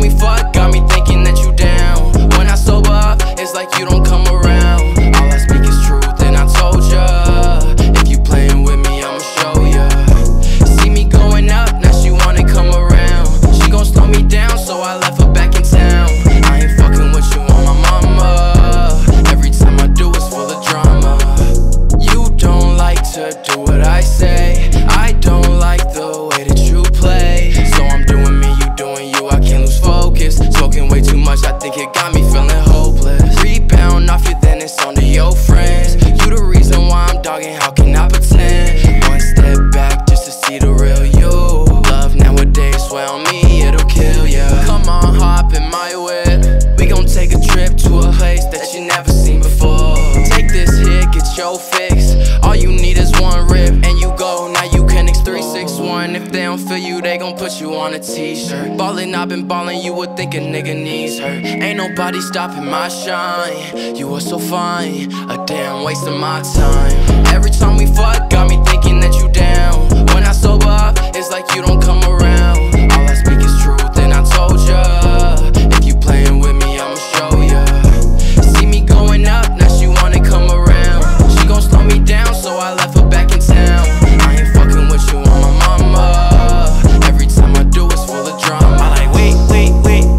we fuck got me thinking that you down. When I sober up, it's like you don't come around. Feeling hopeless. Rebound off you, then it's on to your friends. You the reason why I'm dogging, how can I pretend? One step back just to see the real you. Love nowadays, swear me, it'll kill ya. Come on, hop in my whip. We gon' take a trip to a place that you never seen before. Take this hit, get your fix. 361. If they don't feel you, they gon' put you on a t shirt. Ballin', I've been ballin', you would think a nigga needs hurt. Ain't nobody stopping my shine. You were so fine, a damn waste of my time. Every time we fuck, got me thinking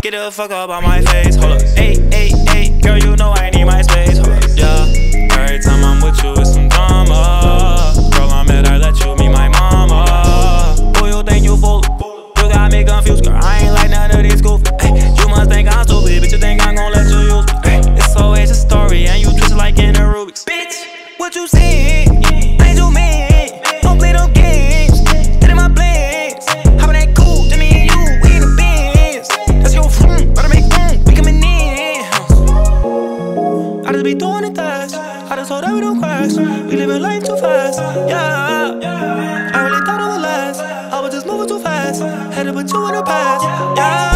get the fuck up on my face. Hold up, hey, hey, hey, girl, you know I need my space. I just be doing it fast. I just hope that we don't crash. We living life too fast. Yeah. I really thought it would last. I was just moving too fast. Had to put you in the past. Yeah.